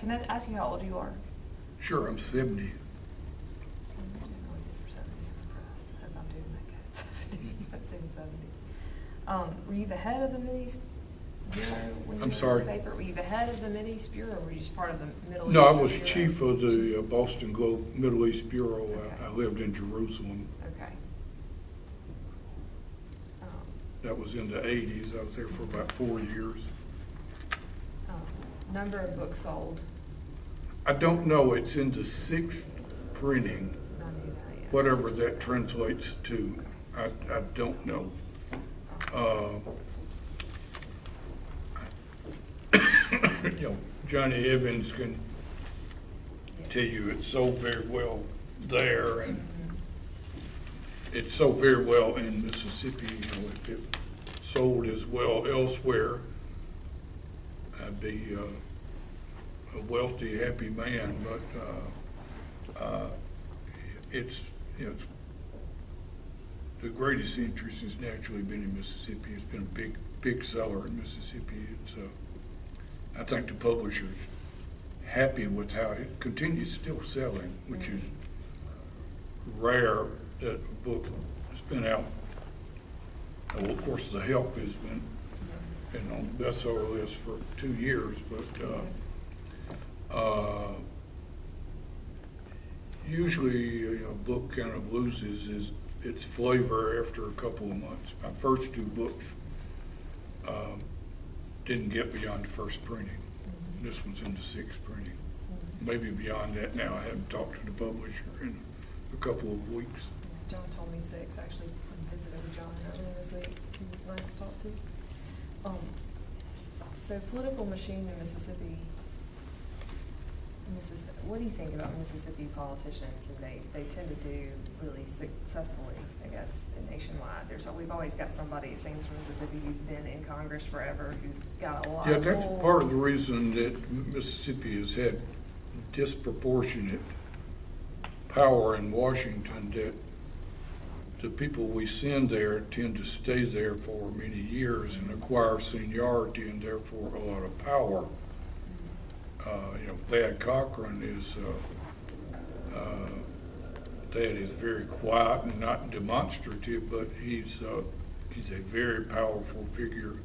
Can I ask you how old you are? Sure, I'm seventy. Hope I'm doing that good. Seventy, that seventy. Um, were you the head of the Mideast Bureau? when you I'm were in sorry? the Paper, were you the head of the Mideast Bureau, or were you just part of the Middle East? No, I was Bureau? chief of the uh, Boston Globe Middle East Bureau. Okay. I- I lived in Jerusalem. Okay. Um, That was in the eighties. I was there for about four years. Um, Number of books sold, I don't know, it's in the sixth printing, I knew that, yeah. whatever that translates to. I, I don't know. Uh, You know, Johnny Evans can tell you it's sold very well there and it's sold very well in Mississippi. You know, if it sold as well elsewhere, I'd be uh, a wealthy, happy man. But uh, uh, it's you know, it's, the greatest interest has naturally been in Mississippi. It's been a big, big seller in Mississippi. It's uh, I think the publisher's happy with how it continues still selling, which is rare that a book has been out. Well, of course, The Help has been, been on bestseller list for two years, but, uh, uh, usually a book kind of loses its, its flavor after a couple of months. My first two books, um, didn't get beyond the first printing. This one's in the sixth printing. Maybe beyond that now. I haven't talked to the publisher in a couple of weeks. John told me six, actually, I visited with John earlier this week, he was nice to talk to. Um, so political machine in Mississippi, Missis, what do you think about Mississippi politicians, and they, they tend to do really successfully, I guess, nationwide, there's, we've always got somebody, it seems, from Mississippi who's been in Congress forever, who's got a lot Yeah, of that's pull. part of the reason that Mississippi has had disproportionate power in Washington, that the people we send there tend to stay there for many years and acquire seniority and therefore a lot of power. Uh, you know, Thad Cochran is, uh, uh, Thad is very quiet and not demonstrative, but he's, he's a very powerful figure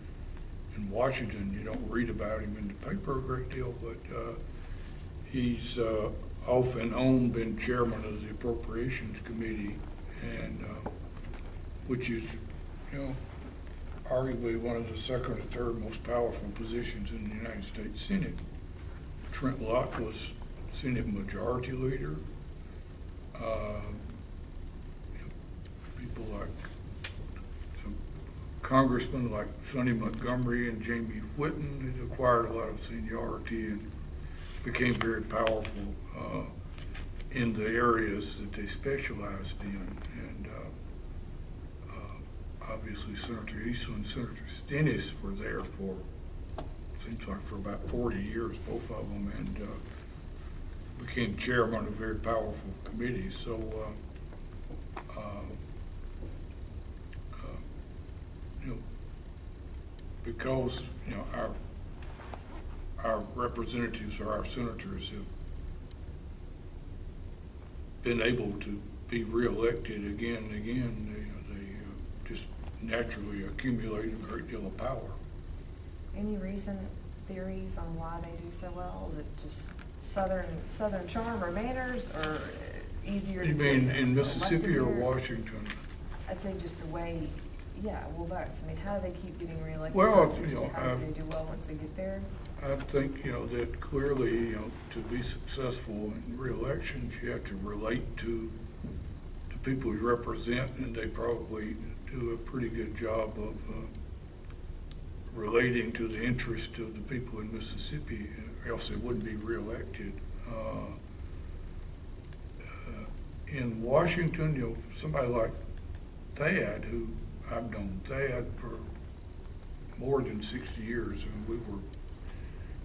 in Washington. You don't read about him in the paper a great deal, but uh, he's uh, off and on been chairman of the Appropriations Committee, and uh, which is, you know, arguably one of the second or third most powerful positions in the United States Senate. Trent Lott was Senate Majority Leader. Uh, people like congressmen like Sonny Montgomery and Jamie Whitten had acquired a lot of seniority and became very powerful uh, in the areas that they specialized in. And uh, uh, obviously Senator Eastland and Senator Stennis were there for, seems like for about 40 years, both of them, and uh, became chairman of very powerful committees. So uh, um, uh, you know, because, you know, our, our representatives or our senators have been able to be reelected again and again, they, they uh, just naturally accumulate a great deal of power. Any recent theories on why they do so well? Is it just southern, southern charm or manners, or easier to You get mean in Mississippi or? Washington? I'd say just the way, yeah, well, both. I mean, how do they keep getting reelected? Well, it you know, How do uh, they do well once they get there? I think, you know, that clearly, you know, to be successful in re-elections, you have to relate to the people you represent, and they probably do a pretty good job of uh, relating to the interest of the people in Mississippi, else they wouldn't be reelected. Uh, uh, In Washington, you know, somebody like Thad, who I've known Thad for more than sixty years, and we were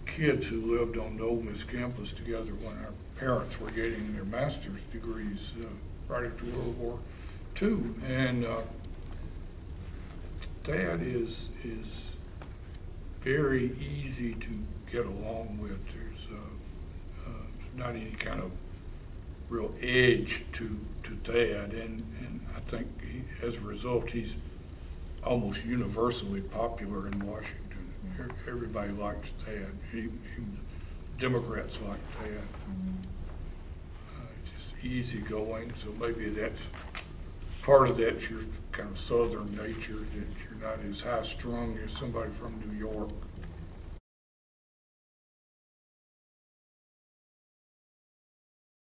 kids who lived on the Ole Miss campus together when our parents were getting their master's degrees uh, right after World War II. And uh, Thad is is very easy to get along with. There's uh, not any kind of real edge to, to Thad, and, and I think he, as a result, he's almost universally popular in Washington. Everybody likes Thad, even, even Democrats like Thad. Uh, Just easygoing, so maybe that's, part of that's your kind of southern nature, that you're not as high-strung as somebody from New York.